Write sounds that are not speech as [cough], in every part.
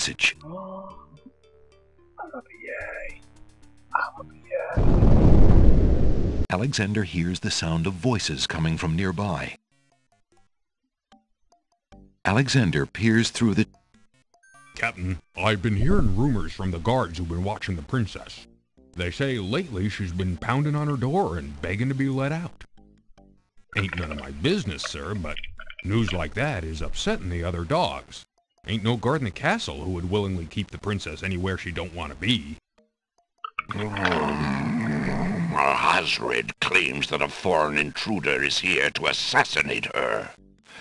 message. Oh, I'm a BA. I'm a BA. Alexander hears the sound of voices coming from nearby. Alexander peers through the Captain, I've been hearing rumors from the guards who've been watching the princess. They say lately she's been pounding on her door and begging to be let out. Ain't none of my business, sir, but news like that is upsetting the other dogs. Ain't no guard in the castle who would willingly keep the princess anywhere she don't want to be. Hmm, Hazred claims that a foreign intruder is here to assassinate her.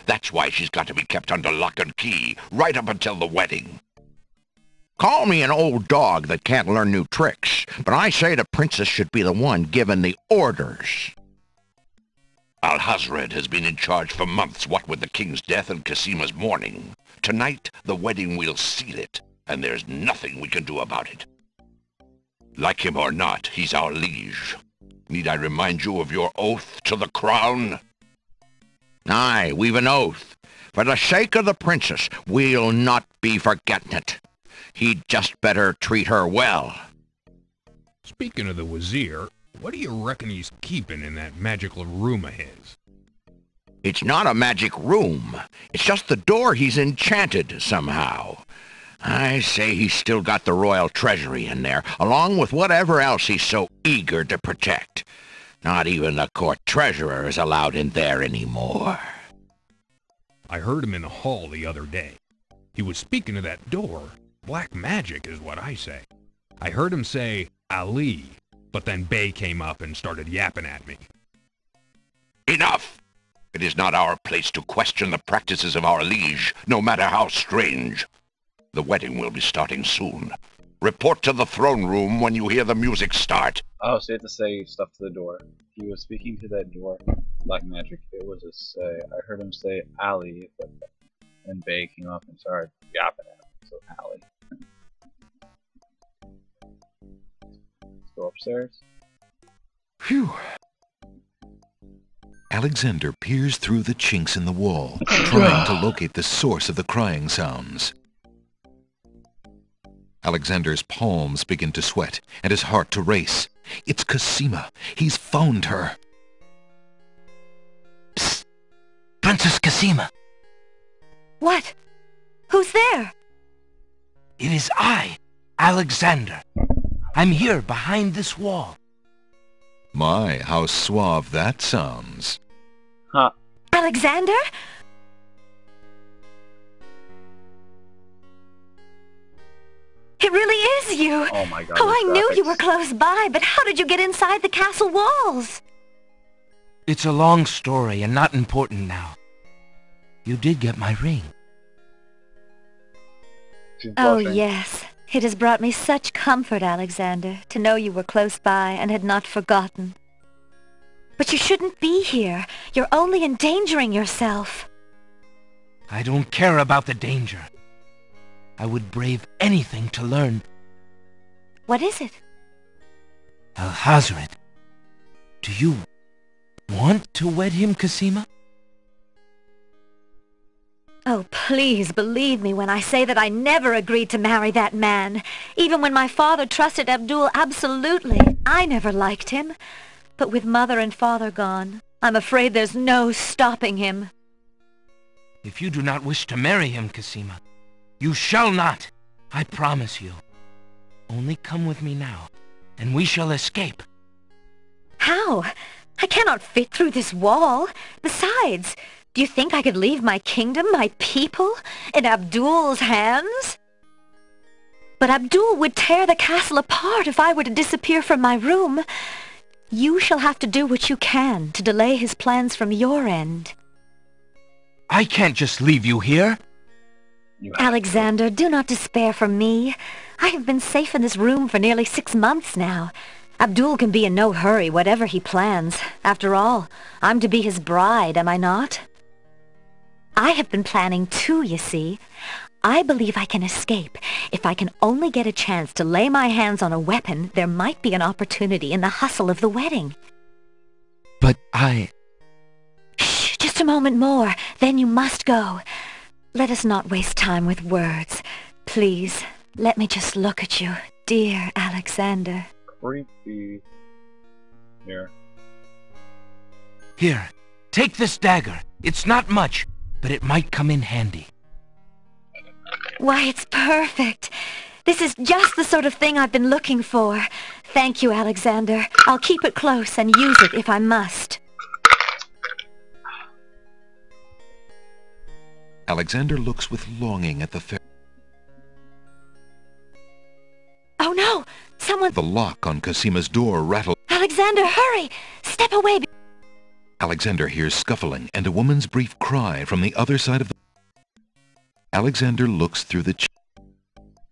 That's why she's got to be kept under lock and key, right up until the wedding. Call me an old dog that can't learn new tricks, but I say the princess should be the one given the orders. Alhazred has been in charge for months, what with the king's death and Cassima's mourning. Tonight, the wedding will seal it, and there's nothing we can do about it. Like him or not, he's our liege. Need I remind you of your oath to the crown? Aye, we've an oath. For the sake of the princess, we'll not be forgetting it. He'd just better treat her well. Speaking of the Wazir, what do you reckon he's keeping in that magical room of his? It's not a magic room. It's just the door he's enchanted somehow. I say he's still got the royal treasury in there, along with whatever else he's so eager to protect. Not even the court treasurer is allowed in there anymore. I heard him in the hall the other day. He was speaking of that door. Black magic is what I say. I heard him say, Ali, but then Bay came up and started yapping at me. Enough! It is not our place to question the practices of our liege, no matter how strange. The wedding will be starting soon. Report to the throne room when you hear the music start. Oh, so you have to say stuff to the door. He was speaking to that door. Black magic. It was a say. I heard him say Ali, but then Bay came up and started yapping at him. So Ali. Go upstairs. Phew. Alexander peers through the chinks in the wall, trying to locate the source of the crying sounds. Alexander's palms begin to sweat and his heart to race. It's Cassima. He's found her. Psst. Princess Cassima. What? Who's there? It is I, Alexander. I'm here behind this wall. My, how suave that sounds. Huh. Alexander? It really is you! Oh my god. Oh, the I knew you were close by, but how did you get inside the castle walls? It's a long story and not important now. You did get my ring. She's Oh, blushing. yes. It has brought me such comfort, Alexander, to know you were close by and had not forgotten. But you shouldn't be here. You're only endangering yourself. I don't care about the danger. I would brave anything to learn What is it? Alhazred. Do you want to wed him, Cassima? Oh, please believe me when I say that I never agreed to marry that man. Even when my father trusted Abdul absolutely, I never liked him. But with mother and father gone, I'm afraid there's no stopping him. If you do not wish to marry him, Cassima, you shall not. I promise you. Only come with me now, and we shall escape. How? I cannot fit through this wall. Besides, you think I could leave my kingdom, my people, in Abdul's hands? But Abdul would tear the castle apart if I were to disappear from my room. You shall have to do what you can to delay his plans from your end. I can't just leave you here. Alexander, do not despair for me. I have been safe in this room for nearly six months now. Abdul can be in no hurry, whatever he plans. After all, I'm to be his bride, am I not? I have been planning too, you see. I believe I can escape. If I can only get a chance to lay my hands on a weapon, there might be an opportunity in the hustle of the wedding. But I... Shh, just a moment more, then you must go. Let us not waste time with words. Please, let me just look at you, dear Alexander. Creepy. Here. Here, take this dagger. It's not much, but it might come in handy. Why, it's perfect. This is just the sort of thing I've been looking for. Thank you, Alexander. I'll keep it close and use it if I must. Alexander looks with longing at the fair. Oh no! Someone... The lock on Cassima's door rattles. Alexander, hurry! Step away! Be- Alexander hears scuffling and a woman's brief cry from the other side of the... Alexander looks through the... Ch-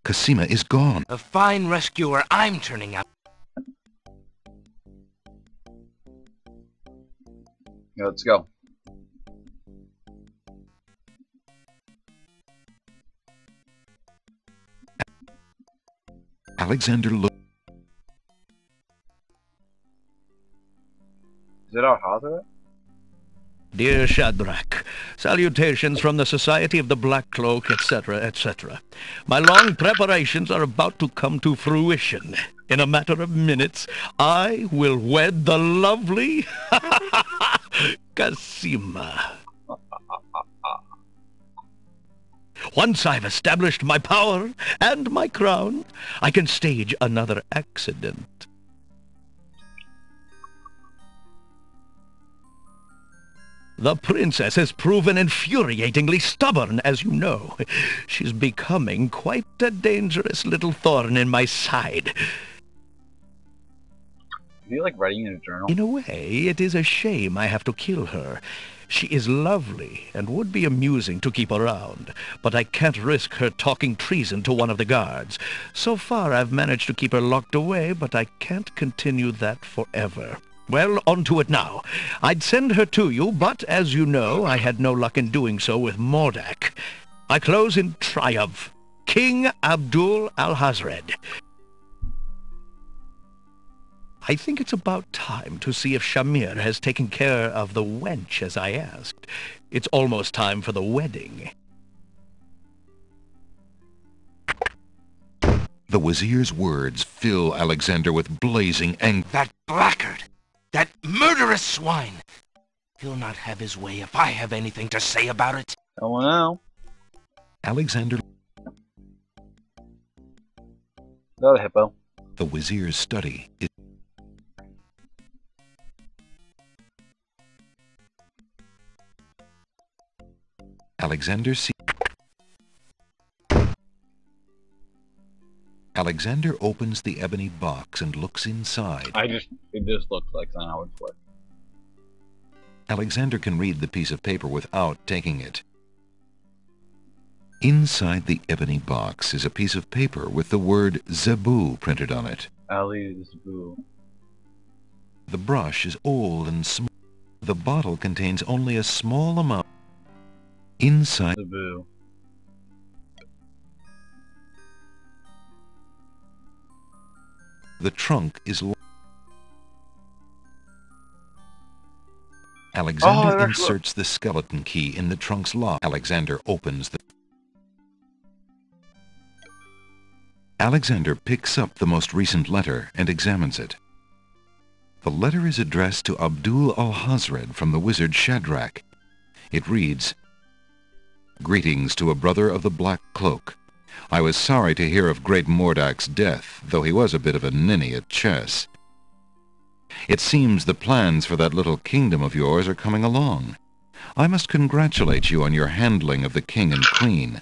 Cassima is gone. A fine rescuer I'm turning out. Let's go. Alexander looks... Is it Al-Hazred? Dear Shadrach, salutations from the Society of the Black Cloak, etc., etc. My long preparations are about to come to fruition. In a matter of minutes, I will wed the lovely [laughs] Cassima. Once I've established my power and my crown, I can stage another accident. The princess has proven infuriatingly stubborn, as you know. She's becoming quite a dangerous little thorn in my side. Is you, like writing in a journal? In a way, it is a shame I have to kill her. She is lovely and would be amusing to keep around, but I can't risk her talking treason to one of the guards. So far, I've managed to keep her locked away, but I can't continue that forever. Well, on to it now. I'd send her to you, but as you know, I had no luck in doing so with Mordack. I close in triumph. King Abdul al-Hazred. I think it's about time to see if Shamir has taken care of the wench as I asked. It's almost time for the wedding. The wazir's words fill Alexander with blazing anger. That blackguard! That murderous swine! He'll not have his way if I have anything to say about it. Oh no. Alexander, Another hippo. the wazir's study, is Alexander see Alexander opens the ebony box and looks inside. I just, it just looks like something I would flip. Alexander can read the piece of paper without taking it. Inside the ebony box is a piece of paper with the word Zebu printed on it. Ali Zebu. The brush is old and small. The bottle contains only a small amount. Inside, Zebu. the trunk is lo- Alexander Oh, inserts the skeleton key in the trunk's lock. Alexander opens the... Alexander picks up the most recent letter and examines it. The letter is addressed to Abdul al-Hazred from the wizard Shadrach. It reads, Greetings to a brother of the Black Cloak. I was sorry to hear of great Mordack's death, though he was a bit of a ninny at chess. It seems the plans for that little kingdom of yours are coming along. I must congratulate you on your handling of the king and queen.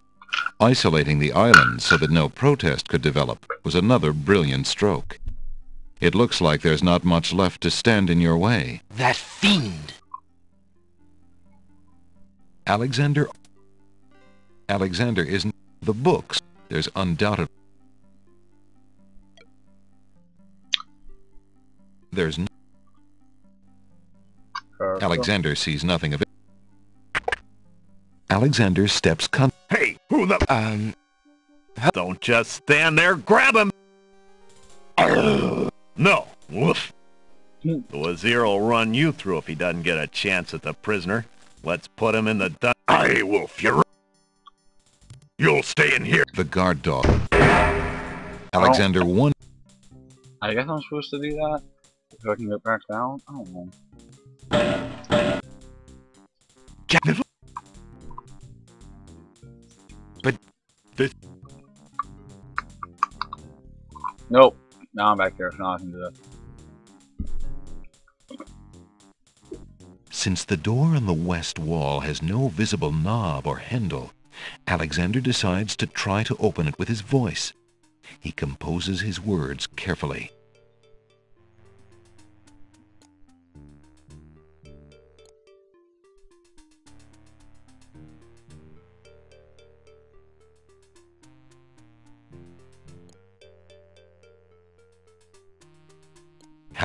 Isolating the island so that no protest could develop was another brilliant stroke. It looks like there's not much left to stand in your way. That fiend! Alexander... Alexander isn't... The books, there's undoubted... There's... n- Careful. Alexander sees nothing of it. Alexander steps con... Hey, who the... Um, Don't just stand there, grab him! no, woof. The Wazir will run you through if he doesn't get a chance at the prisoner. Let's put him in the dun- I will fur- You'll stay in here. The guard dog. Alexander won. I guess I'm supposed to do that? So I can get back down? I don't know. Jack, Nope. Now I'm back there, so now I can do that. Since the door on the west wall has no visible knob or handle, Alexander decides to try to open it with his voice. He composes his words carefully.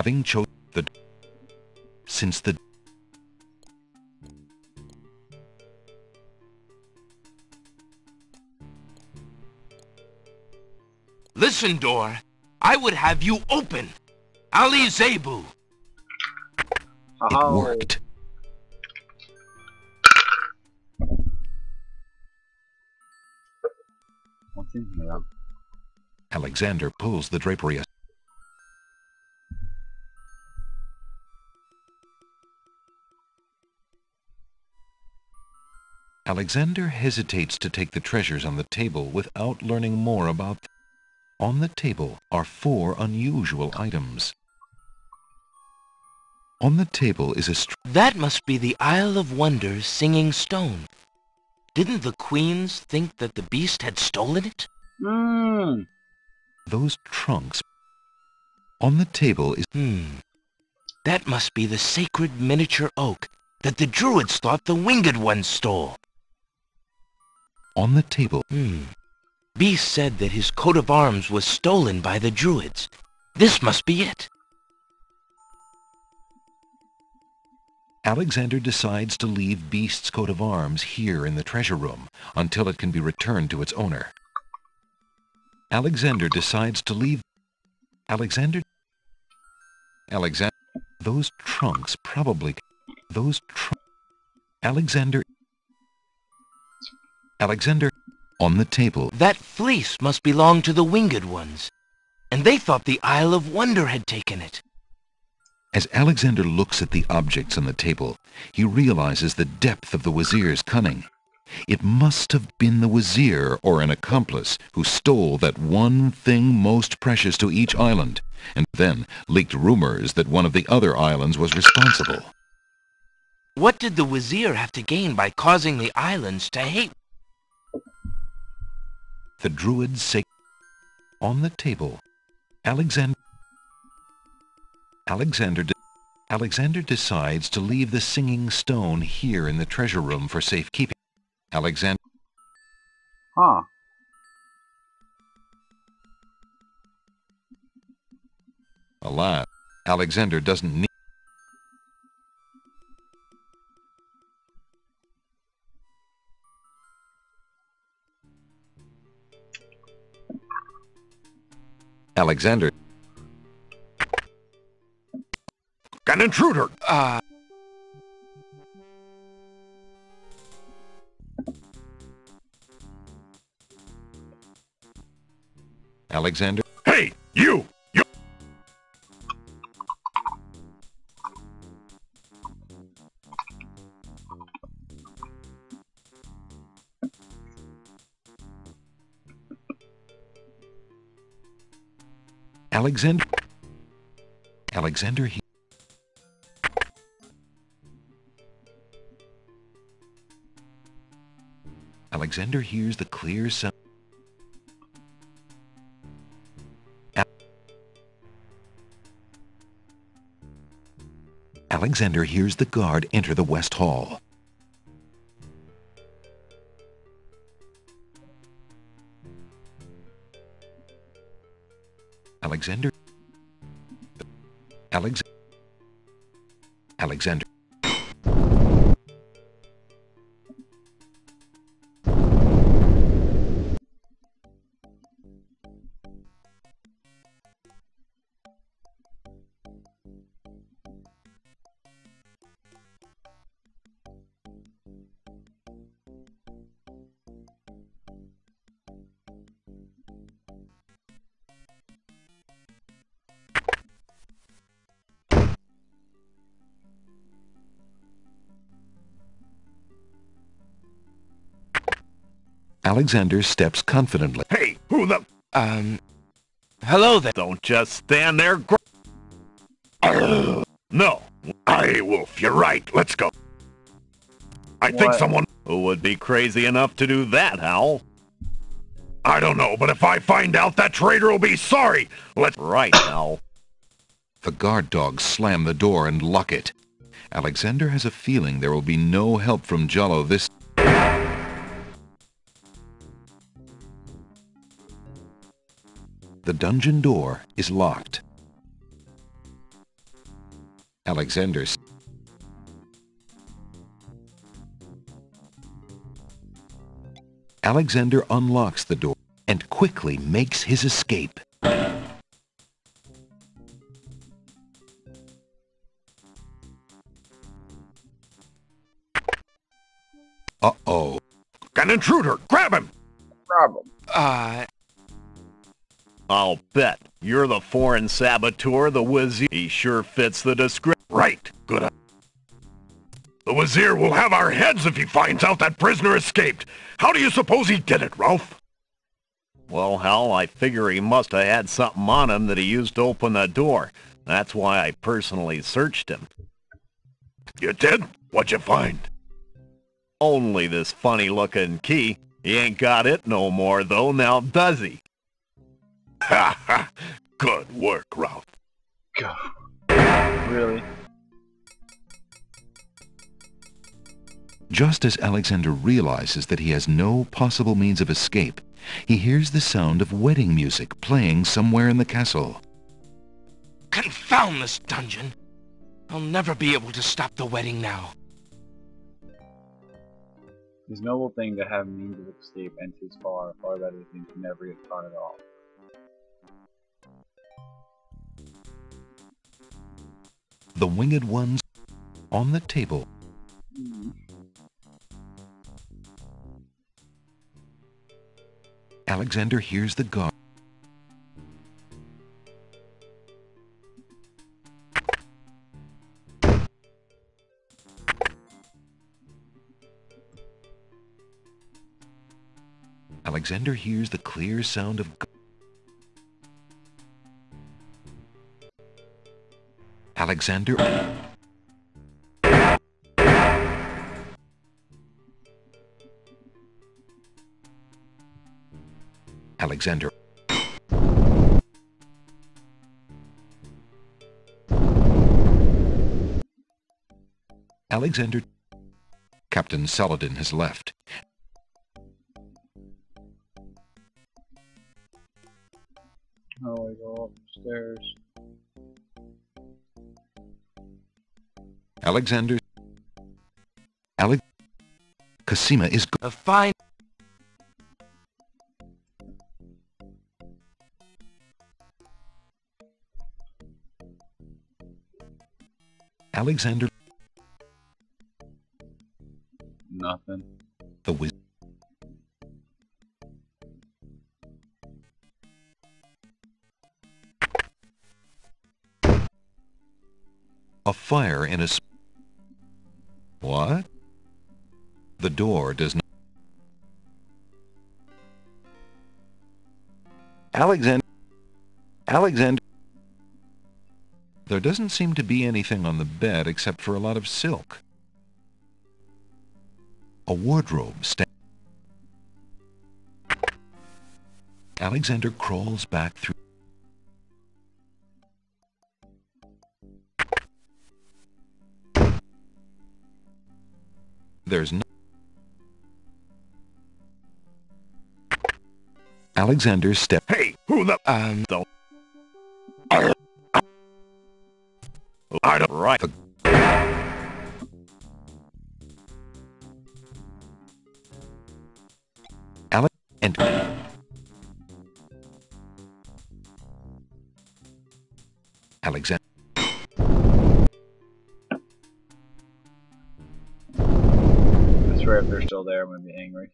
Having chosen the since the Listen, door. I would have you open. Ali Zebu. it worked. What's in here? Alexander pulls the drapery as- Alexander hesitates to take the treasures on the table without learning more about them. On the table are four unusual items. On the table is a str- That must be the Isle of Wonders singing stone. Didn't the queens think that the beast had stolen it? Mmm. those trunks. On the table is Hmm. That must be the sacred miniature oak that the druids thought the winged ones stole. On the table Hmm. Beast said that his coat of arms was stolen by the druids. This must be it. Alexander decides to leave Beast's coat of arms here in the treasure room until it can be returned to its owner. Alexander decides to leave. Alexander. Alexander. Those trunks probably. Those tr. Alexander. Alexander. On the table. That fleece must belong to the winged ones. And they thought the Isle of Wonder had taken it. As Alexander looks at the objects on the table, he realizes the depth of the Wazir's cunning. It must have been the Wazir or an accomplice who stole that one thing most precious to each island, and then leaked rumors that one of the other islands was responsible. What did the Wazir have to gain by causing the islands to hate? The druids say on the table. Alexander Alexander de- Alexander decides to leave the singing stone here in the treasure room for safekeeping. Alexander Huh. Alas, Alexander doesn't need Alexander An intruder. Uh, Alexander Hey, you! Alexander Alexander he Alexander hears the clear sound Alexander hears the guard enter the West Hall. Alexander Alexander steps confidently. Hey, who the... Um, hello there. Don't just stand there gr- [coughs] No. Hey, Wolf, you're right. Let's go. I think someone... Who would be crazy enough to do that, Hal? I don't know, but if I find out, that traitor will be sorry. Let's... [coughs] Right, Hal. The guard dogs slam the door and lock it. Alexander has a feeling there will be no help from Jollo this The dungeon door is locked. Alexander Alexander unlocks the door and quickly makes his escape. Uh-oh. An intruder! Grab him! Grab him. Uh, I'll bet. You're the foreign saboteur, the Wazir. He sure fits the description. Right. Good. The Wazir will have our heads if he finds out that prisoner escaped. How do you suppose he did it, Ralph? Well, Hal, I figure he must have had something on him that he used to open the door. That's why I personally searched him. You did? What'd you find? Only this funny-looking key. He ain't got it no more, though, now does he? Ha [laughs] ha! Good work, Ralph. Go. Really? Just as Alexander realizes that he has no possible means of escape, he hears the sound of wedding music playing somewhere in the castle. confound this dungeon. I'll never be able to stop the wedding now. His noble thing to have means of escape and tis far, far better than to never get caught at all. The winged ones on the table. Alexander hears the guard. Alexander hears the clear sound of Alexander Alexander Alexander Captain Saladin has left. Do I go upstairs? Alexander Alex Cassima is go- A fine... Alexander Nothing. the wiz- A fire in a The door does not Alexander Alexander There doesn't seem to be anything on the bed except for a lot of silk. A wardrobe sta- Alexander crawls back through Alexander step Hey, who the... Um, Don't... I don't... Right. Alex and Alexander I swear if they're still there, I'm gonna be angry.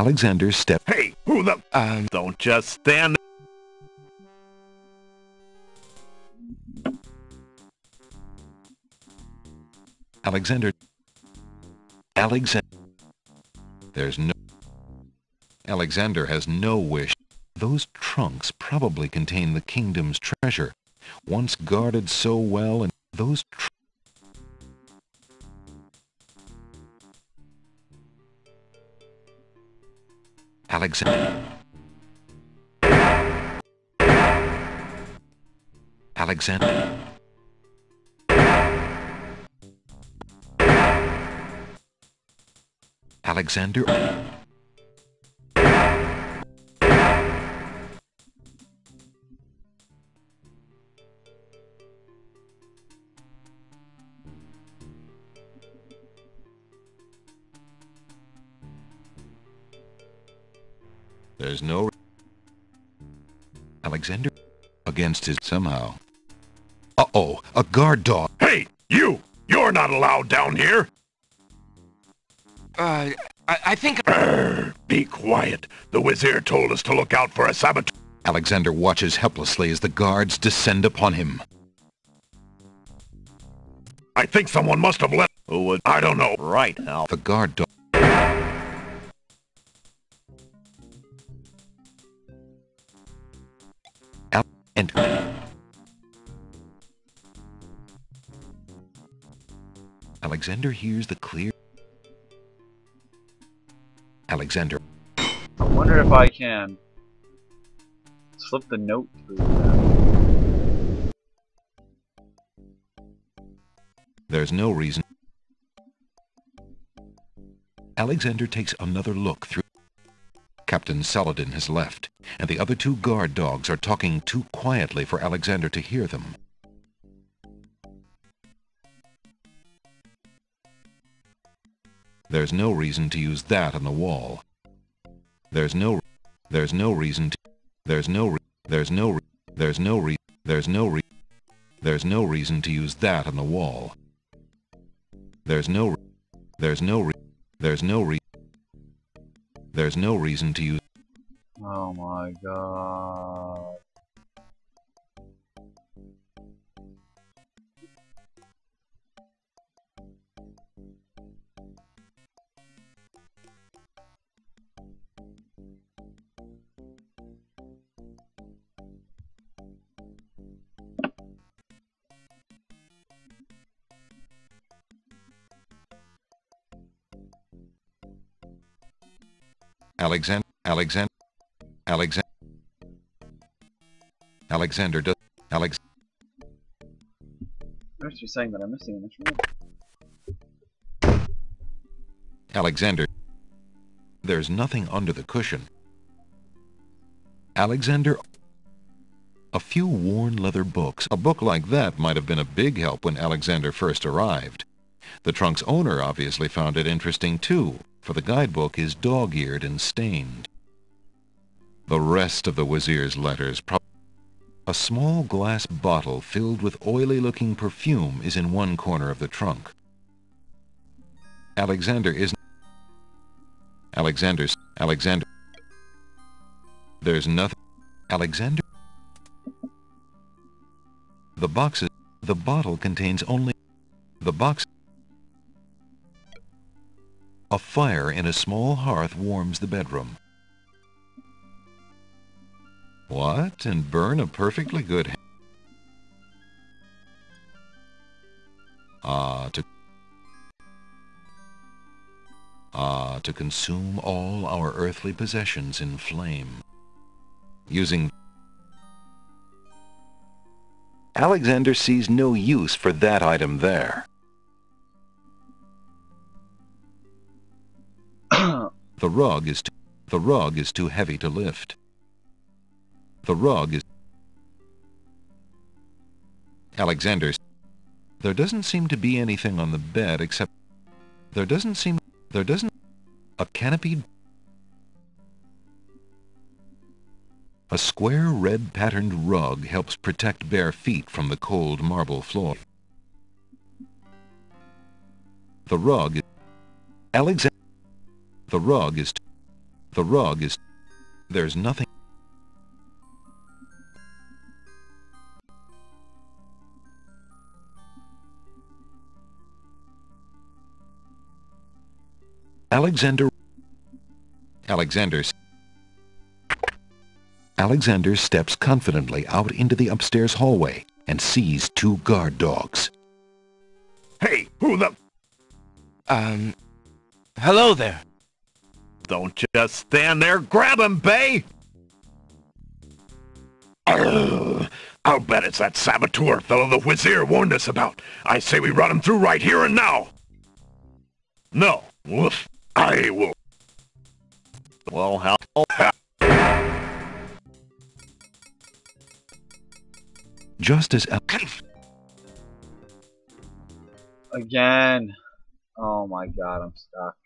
Alexander stepped... Hey, who the... Um, Don't just stand... Alexander... Alexander... There's no... Alexander has no wish. Those trunks probably contain the kingdom's treasure, once guarded so well and those Alexander... Alexander... Alexander... Alexander against his somehow. Uh-oh, a guard dog. Hey, you! You're not allowed down here! uh, I, I think... Brr, [clears throat] be quiet. The Wizir told us to look out for a saboteur. Alexander watches helplessly as the guards descend upon him. I think someone must have left. Who would... I don't know. Right, now. The guard dog... and... Alexander hears the clear... Alexander... I wonder if I can slip the note through that. There's no reason. Alexander takes another look through. Captain Saladin has left, and the other two guard dogs are talking too quietly for Alexander to hear them. There's no reason to use that on the wall. There's no, there's no reason to, there's no, there's no, there's no re, there's no re, there's no reason to use that on the wall. There's no, there's no, re, there's no re, there's no reason to use. My god. Alexander, Alexander, Alexander, Alexander does, Alex, you're saying that I'm missing in this room? Alexander. There's nothing under the cushion. Alexander. A few worn leather books. A book like that might have been a big help when Alexander first arrived. The trunk's owner obviously found it interesting too, for the guidebook is dog-eared and stained. The rest of the Wazir's letters A small glass bottle filled with oily-looking perfume is in one corner of the trunk. Alexander is Alexander's Alexander There's nothing Alexander The boxes the bottle contains only the box A fire in a small hearth warms the bedroom. What? And burn a perfectly good Ah, to Ah, to consume all our earthly possessions in flame. Using Alexander sees no use for that item there. [coughs] The rug is too, the rug is too heavy to lift. The rug is Alexander's There doesn't seem to be anything on the bed except there doesn't seem there doesn't a canopied A square red patterned rug helps protect bare feet from the cold marble floor. The rug Alexander the rug is The rug is... There's nothing... Alexander... Alexander... Alexander steps confidently out into the upstairs hallway and sees two guard dogs. Hey, who the... Um, hello there. Don't just stand there. Grab him, Bay! Ugh, I'll bet it's that saboteur fellow the Wazir warned us about. I say we run him through right here and now. No. Woof. I will. Well, how... Just as Again. Oh my god, I'm stuck.